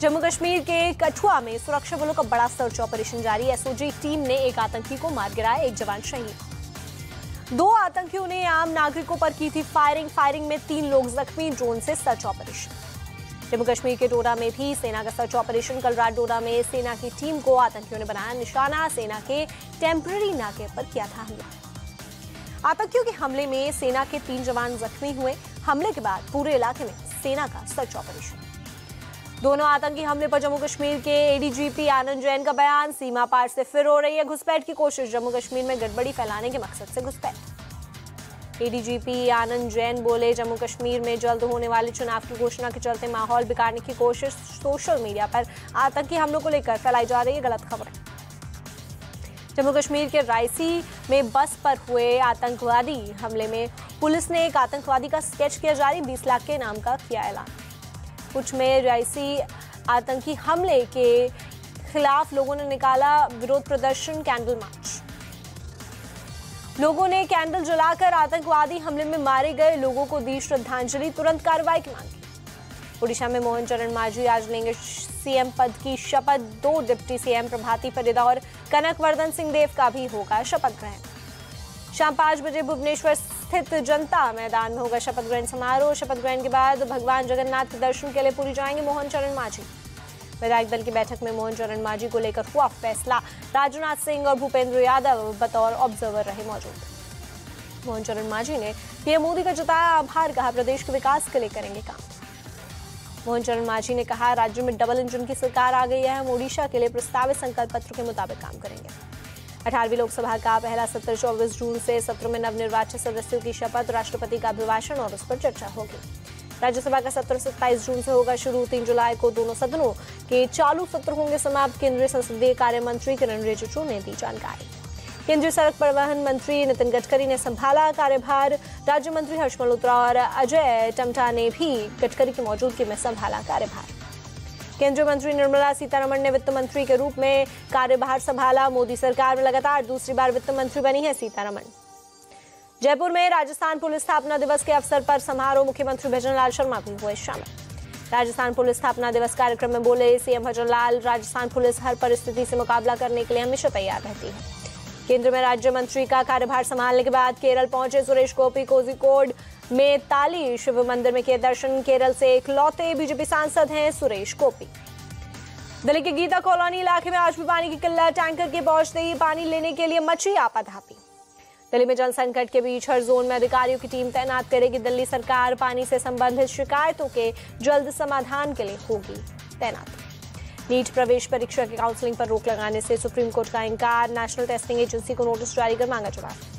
जम्मू कश्मीर के कठुआ में सुरक्षा बलों का बड़ा सर्च ऑपरेशन जारी। एसओजी टीम ने एक आतंकी को मार गिराया, एक जवान शहीद। दो आतंकियों ने आम नागरिकों पर की थी फायरिंग। फायरिंग में तीन लोग जख्मी, ड्रोन से सर्च ऑपरेशन। जम्मू कश्मीर के डोडा में भी सेना का सर्च ऑपरेशन। कल रात डोडा में सेना की टीम को आतंकियों ने बनाया निशाना। सेना के टेम्पररी नाके पर किया था हमला। आतंकियों के हमले में सेना के तीन जवान जख्मी हुए। हमले के बाद पूरे इलाके में सेना का सर्च ऑपरेशन। दोनों आतंकी हमले पर जम्मू कश्मीर के एडीजीपी आनंद जैन का बयान, सीमा पार से फिर हो रही है घुसपैठ की कोशिश। जम्मू कश्मीर में गड़बड़ी फैलाने के मकसद से घुसपैठ। एडीजीपी आनंद जैन बोले जम्मू कश्मीर में जल्द होने वाले चुनाव की घोषणा के चलते माहौल बिगाड़ने की कोशिश सोशल मीडिया पर आतंकी हमलों को लेकर फैलाई जा रही है गलत खबरें। जम्मू कश्मीर के रायसी में बस पर हुए आतंकवादी हमले में पुलिस ने एक आतंकवादी का स्केच किया जारी 20 लाख के नाम का किया ऐलान। कुछ में रायसी आतंकी हमले के खिलाफ लोगों ने निकाला विरोध प्रदर्शन कैंडल मार्च। लोगों ने कैंडल जलाकर आतंकवादी हमले में मारे गए, लोगों को दी श्रद्धांजलि, तुरंत कार्रवाई की मांग। उड़ीसा में मोहन चरण मांझी आज लेंगे सीएम पद की शपथ, दो डिप्टी सीएम प्रभाती परिदा और कनक वर्धन सिंह देव का भी होगा शपथ ग्रहण। शाम पाँच बजे भुवनेश्वर स्थित जनता मैदान में होगा शपथ ग्रहण समारोह। शपथ ग्रहण के बाद भगवान जगन्नाथ के दर्शन के लिए पूरी जाएँगे मोहन चरण माझी। विधायक दल की बैठक में मोहन चरण मांझी को लेकर हुआ फैसला। राजनाथ सिंह और भूपेंद्र यादव बतौर ऑब्जर्वर रहे मौजूद। मोहन चरण मांझी ने पीएम मोदी का जताया आभार, कहा प्रदेश के विकास के लिए करेंगे काम। मोहन चरण मांझी ने कहा, राज्य में डबल इंजन की सरकार आ गई है, हम ओडिशा के लिए प्रस्तावित संकल्प पत्र के मुताबिक काम करेंगे। अठारहवीं लोकसभा का पहला सत्र चौबीस जून से सत्र में नवनिर्वाचित सदस्यों की शपथ, राष्ट्रपति का अभिभाषण और उस पर चर्चा होगी। राज्यसभा का सत्र सत्ताईस जून से होगा। शुरू तीन जुलाई को दोनों सदनों के चालू सत्र होंगे। समाप्त केंद्रीय संसदीय कार्य मंत्री किरण रिजिजू ने दी जानकारी। केंद्रीय सड़क परिवहन मंत्री नितिन गडकरी ने संभाला कार्यभार। राज्य मंत्री हर्ष मल्होत्रा और अजय टमटा ने भी गडकरी की मौजूदगी में संभाला कार्यभार। केंद्रीय मंत्री निर्मला सीतारमण ने वित्त मंत्री के रूप में कार्यभार संभाला। मोदी सरकार में लगातार दूसरी बार वित्त मंत्री बनी है सीतारमण। जयपुर में राजस्थान पुलिस स्थापना दिवस के अवसर पर समारोह मुख्यमंत्री भजन लाल शर्मा भी हुए शामिल। राजस्थान पुलिस स्थापना दिवस कार्यक्रम में बोले, सीएम भजन लाल राजस्थान पुलिस हर परिस्थिति से मुकाबला करने के लिए हमेशा तैयार रहती है। केंद्र में राज्य मंत्री का कार्यभार संभालने के बाद केरल पहुँचे सुरेश गोपी, कोझिकोड में ताली शिव मंदिर में किए दर्शन, केरल से इकलौते बीजेपी सांसद हैं सुरेश गोपी दिल्ली के गीता कॉलोनी इलाके में आज भी पानी की किल्लत, टैंकर के पहुँचते ही पानी लेने के लिए मची आपाधापी। दिल्ली में जल संकट के बीच हर जोन में अधिकारियों की टीम तैनात करेगी। दिल्ली सरकार पानी से संबंधित शिकायतों के जल्द समाधान के लिए होगी तैनात। नीट प्रवेश परीक्षा की काउंसलिंग पर रोक लगाने से सुप्रीम कोर्ट का इंकार। नेशनल टेस्टिंग एजेंसी को नोटिस जारी कर मांगा जवाब।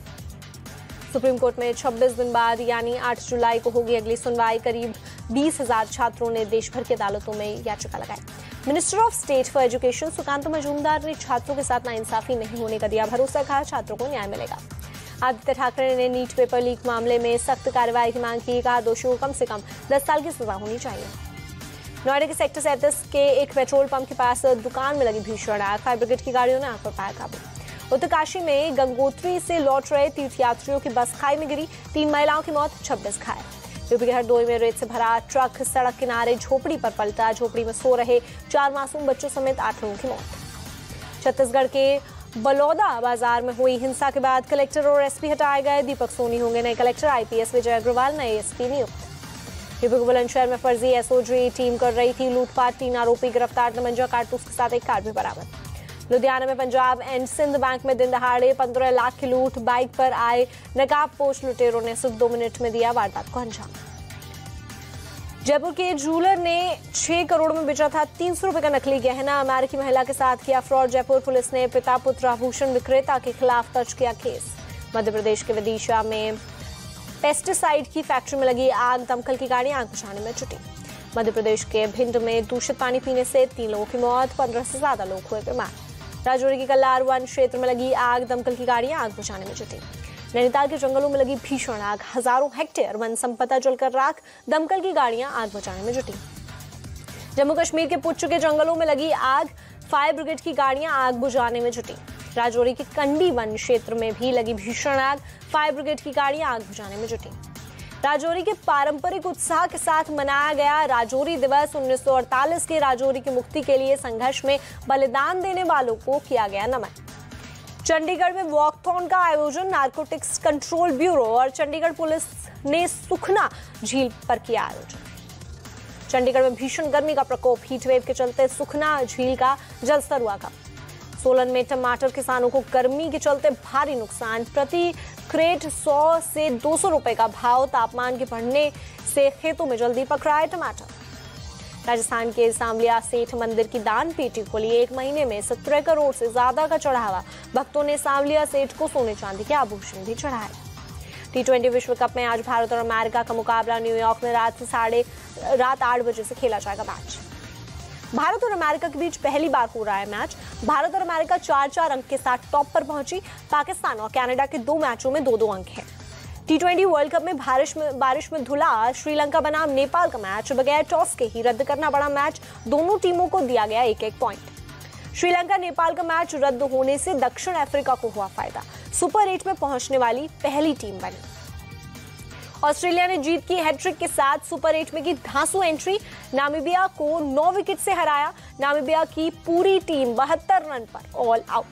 सुप्रीम कोर्ट में 26 दिन बाद, यानी 8 जुलाई को होगी अगली सुनवाई। करीब बीस हज़ार छात्रों ने देश भर की अदालतों में याचिका लगाई। Minister of state for education Sukanta Majumdar ने छात्रों के साथ नाइंसाफी नहीं होने का दिया भरोसा, कहा छात्रों को न्याय मिलेगा। आदित्य ठाकरे ने नीट पेपर लीक मामले में सख्त कार्रवाई की मांग की, कहा दोषियों को कम से कम दस साल की सजा होनी चाहिए। नोएडा के सेक्टर सैंतीस के एक पेट्रोल पंप के पास दुकान में लगी भीषण आग, फायर ब्रिगेड की गाड़ियों ने आग पर पाया काबू। उत्तरकाशी में गंगोत्री से लौट रहे तीर्थयात्रियों की बस खाई में गिरी। तीन महिलाओं की मौत, छब्बीस घायल। यूपी के हरदोई में रेत से भरा ट्रक सड़क किनारे झोपड़ी पर पलटा। झोपड़ी में सो रहे चार मासूम बच्चों समेत आठ लोगों की मौत। छत्तीसगढ़ के बलौदा बाज़ार में हुई हिंसा के बाद कलेक्टर और एसपी हटाए गए। दीपक सोनी होंगे नए कलेक्टर। आईपीएस विजय अग्रवाल नए एसपी नियुक्त। यूपी के बुलंदशहर में फर्जी एसओजी टीम कर रही थी लूटपाट। तीन आरोपी गिरफ़्तार। नमंजा कारतूस के साथ एक कार भी बरामद। लुधियाना में पंजाब एंड सिंध बैंक में दिन दहाड़े पंद्रह लाख की लूट, बाइक पर आए नकाब पोस्ट लुटेरों ने सिर्फ़ दो मिनट में दिया वारदात को अंजाम। जयपुर के जूलर ने छह करोड़ में बेचा था तीन सौ रुपए का नकली गहना। अमेरिकी महिला के साथ किया फ्रॉड। जयपुर पुलिस ने पिता पुत्र आभूषण विक्रेता के खिलाफ दर्ज किया केस। मध्य प्रदेश के विदिशा में पेस्टिसाइड की फैक्ट्री में लगी आग। दमकल की गाड़ी आग बुझाने में जुटी। मध्य प्रदेश के भिंड में दूषित पानी पीने से तीन लोगों की मौत, पंद्रह से ज़्यादा लोग हुए बीमार। राजौरी के कल्लार वन क्षेत्र में लगी आग, दमकल की गाड़ियाँ, आग बुझाने में जुटी। नैनीताल के जंगलों में लगी भीषण आग, हज़ारों हेक्टेयर वन संपदा जलकर राख, दमकल की गाड़ियाँ, आग बुझाने में जुटी। जम्मू कश्मीर के पुच्छ के जंगलों में लगी आग, फायर ब्रिगेड की गाड़ियाँ, आग बुझाने में जुटी। राजौरी के कंडी वन क्षेत्र में भी लगी भीषण आग, फायर ब्रिगेड की गाड़ियाँ, आग बुझाने में जुटी। राजौरी के पारंपरिक उत्साह के साथ मनाया गया राजौरी दिवस 1948 के राजौरी की मुक्ति के लिए संघर्ष में बलिदान देने वालों को किया गया नमन। चंडीगढ़ में वॉकथॉन का आयोजन नारकोटिक्स कंट्रोल ब्यूरो और चंडीगढ़ पुलिस ने सुखना झील पर किया आयोजन। चंडीगढ़ में भीषण गर्मी का प्रकोप हीटवेव के चलते सुखना झील का जलस्तर हुआ कम। सोलन में टमाटर किसानों को गर्मी के चलते भारी नुकसान। प्रति क्रेट 100 से 200 रुपए का भाव तापमान के बढ़ने से खेतों में जल्दी पक रहा है टमाटर। राजस्थान के सांवलिया सेठ मंदिर की दान पेटी खोली एक महीने में सत्रह करोड़ से ज़्यादा का चढ़ावा। भक्तों ने सांवलिया सेठ को सोने चांदी के आभूषण भी चढ़ाए। टी ट्वेंटी विश्व कप में आज भारत और अमेरिका का मुकाबला न्यूयॉर्क में रात साढ़े, रात आठ बजे से खेला जाएगा मैच। भारत और अमेरिका के बीच पहली बार हो रहा है मैच। भारत और अमेरिका चार चार अंक के साथ टॉप पर पहुँची। पाकिस्तान और कनाडा के दो मैचों में दो दो अंक हैं। टी ट्वेंटी वर्ल्ड कप में बारिश में बारिश में धुला, श्रीलंका बनाम नेपाल का मैच, बगैर टॉस के ही रद्द करना पड़ा मैच। दोनों टीमों को दिया गया एक एक पॉइंट श्रीलंका, नेपाल का मैच रद्द होने से दक्षिण अफ्रीका को हुआ फ़ायदा। सुपर एट में पहुँचने वाली पहली टीम बनी। ऑस्ट्रेलिया ने जीत की हैट्रिक के साथ सुपर एट में की धांसू एंट्री। नामीबिया को नौ विकेट से हराया। नामीबिया की पूरी टीम बहत्तर रन पर ऑल आउट